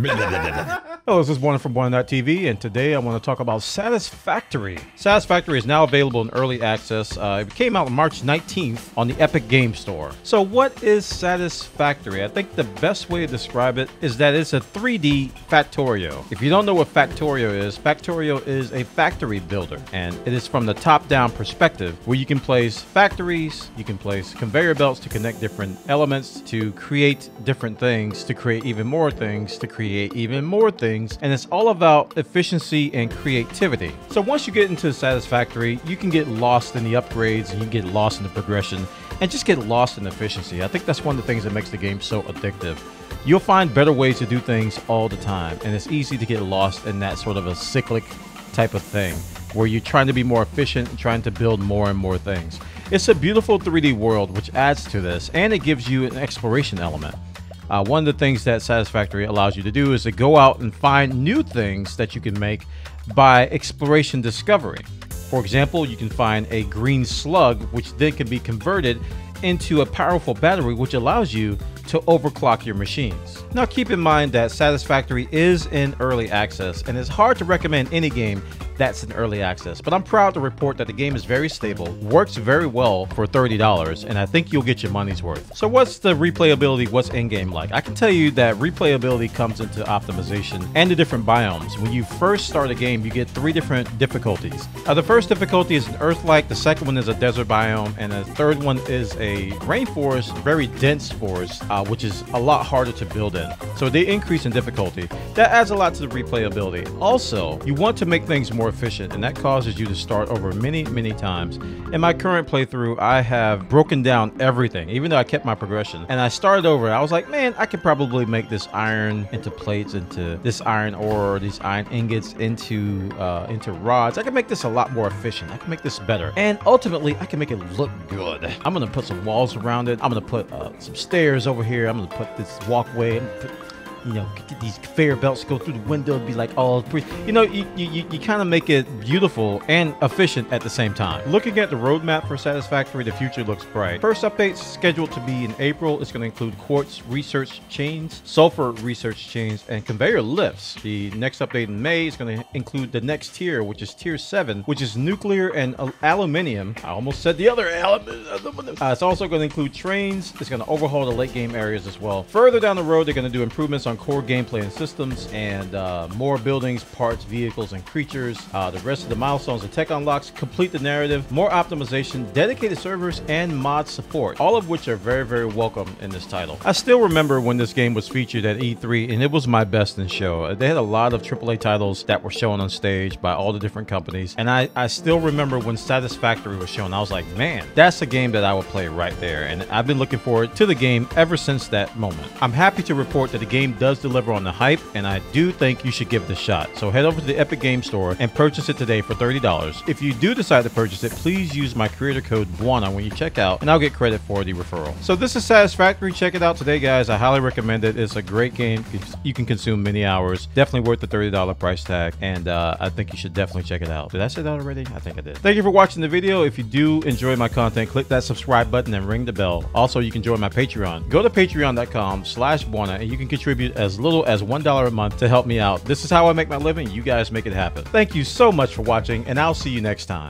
Hello, this is Bwana from Bwana.tv, and today I want to talk about Satisfactory. Satisfactory is now available in early access. Uh, it came out March 19th on the Epic Game Store. So, what is Satisfactory? I think the best way to describe it is that it's a 3D Factorio. If you don't know what Factorio is, Factorio is a factory builder, and it is from the top down perspective where you can place factories, you can place conveyor belts to connect different elements to create different things, to create even more things, to create even more things things, and it's all about efficiency and creativity. So once you get into Satisfactory, you can get lost in the upgrades and you get lost in the progression and just get lost in efficiency. I think that's one of the things that makes the game so addictive. You'll find better ways to do things all the time, and it's easy to get lost in that sort of a cyclic type of thing where you're trying to be more efficient and trying to build more and more things. It's a beautiful 3D world which adds to this, and it gives you an exploration element. Uh, one of the things that Satisfactory allows you to do is to go out and find new things that you can make by exploration discovery. For example, you can find a green slug, which then can be converted into a powerful battery, which allows you to overclock your machines. Now keep in mind that Satisfactory is in early access and it's hard to recommend any game that's in early access. But I'm proud to report that the game is very stable, works very well for $30, and I think you'll get your money's worth. So what's the replayability, what's in-game like? I can tell you that replayability comes into optimization and the different biomes. When you first start a game, you get three different difficulties. Uh, the first difficulty is an Earth-like, the second one is a desert biome, and the third one is a rainforest, very dense forest, uh, which is a lot harder to build in. So they increase in difficulty. That adds a lot to the replayability. Also, you want to make things more efficient, and that causes you to start over many, many times. In my current playthrough, I have broken down everything, even though I kept my progression. And I started over. I was like, man, I could probably make this iron into plates, into this iron ore, these iron ingots into uh, into rods. I can make this a lot more efficient. I can make this better, and ultimately, I can make it look good. I'm gonna put some walls around it. I'm gonna put uh, some stairs over here. I'm gonna put this walkway you know, get these conveyor belts go through the window and be like all pretty. You know, you, you, you kind of make it beautiful and efficient at the same time. Looking at the roadmap for Satisfactory, the future looks bright. First update scheduled to be in April. It's going to include quartz research chains, sulfur research chains, and conveyor lifts. The next update in May is going to include the next tier, which is tier 7, which is nuclear and aluminium. I almost said the other aluminum. Uh, it's also going to include trains. It's going to overhaul the late game areas as well. Further down the road, they're going to do improvements on core gameplay and systems, and uh, more buildings, parts, vehicles, and creatures. Uh, the rest of the milestones and tech unlocks complete the narrative, more optimization, dedicated servers, and mod support, all of which are very, very welcome in this title. I still remember when this game was featured at E3, and it was my best in show. They had a lot of AAA titles that were shown on stage by all the different companies, and I, I still remember when Satisfactory was shown, I was like, man, that's a game that I would play right there, and I've been looking forward to the game ever since that moment. I'm happy to report that the game does deliver on the hype, and I do think you should give it a shot. So head over to the Epic Game Store and purchase it today for $30. If you do decide to purchase it, please use my creator code BWANA when you check out, and I'll get credit for the referral. So this is Satisfactory. Check it out today, guys. I highly recommend it. It's a great game. You can consume many hours. Definitely worth the $30 price tag, and uh, I think you should definitely check it out. Did I say that already? I think I did. Thank you for watching the video. If you do enjoy my content, click that subscribe button and ring the bell. Also, you can join my Patreon. Go to patreon.com slash BWANA, and you can contribute as little as $1 a month to help me out. This is how I make my living. You guys make it happen. Thank you so much for watching, and I'll see you next time.